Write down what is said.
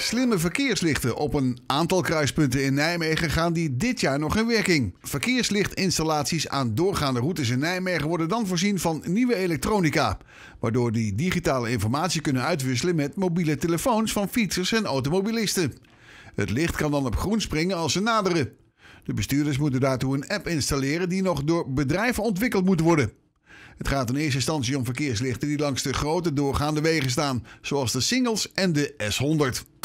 Slimme verkeerslichten op een aantal kruispunten in Nijmegen gaan die dit jaar nog in werking. Verkeerslichtinstallaties aan doorgaande routes in Nijmegen worden dan voorzien van nieuwe elektronica, waardoor die digitale informatie kunnen uitwisselen met mobiele telefoons van fietsers en automobilisten. Het licht kan dan op groen springen als ze naderen. De bestuurders moeten daartoe een app installeren die nog door bedrijven ontwikkeld moet worden. Het gaat in eerste instantie om verkeerslichten die langs de grote doorgaande wegen staan, zoals de singles en de S100.